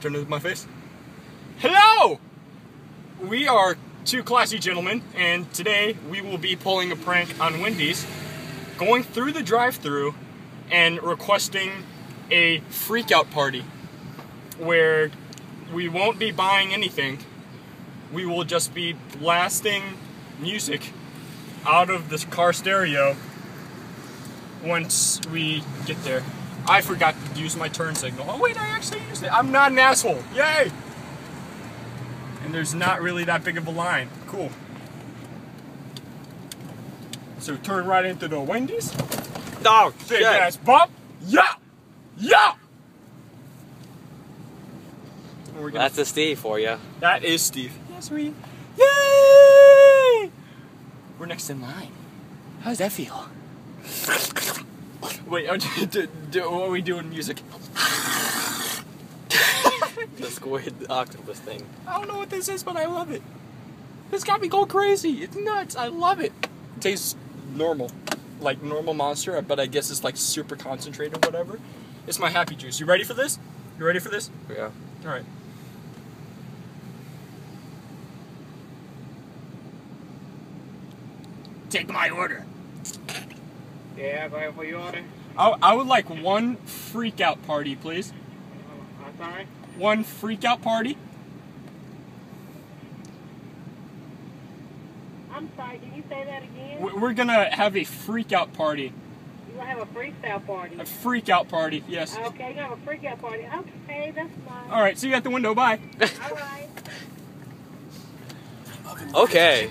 Turn to my face. Hello! We are two classy gentlemen, and today we will be pulling a prank on Wendy's, going through the drive through and requesting a freakout party where we won't be buying anything. We will just be blasting music out of this car stereo once we get there. I forgot to use my turn signal. Oh wait, I actually used it. I'm not an asshole. Yay! And there's not really that big of a line. Cool. So turn right into the Wendy's. Oh, Big shit. ass bump. Yeah! Yeah! We're gonna- That's a Steve for you. that is Steve. Yes, we. Yay! We're next in line. How does that feel? Wait, oh, do, do, do, what are we doing music? The squid octopus thing. I don't know what this is, but I love it. This got me going crazy. It's nuts. I love it. It tastes normal, like normal monster, but I guess it's like super concentrated, or whatever. It's my happy juice. You ready for this? You ready for this? Yeah. All right. Take my order. Yeah, go ahead for your order. I, I would like one freak out party, please. I'm sorry. One freak out party. I'm sorry. Can you say that again? We- We're gonna have a freak out party. You gonna have a freestyle party? A freak out party, yes. Okay, you gonna have a freak out party. Okay, that's fine. All right, see you at the window. Bye. All right. Okay.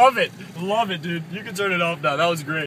Love it. Love it, dude. You can turn it off now. That was great.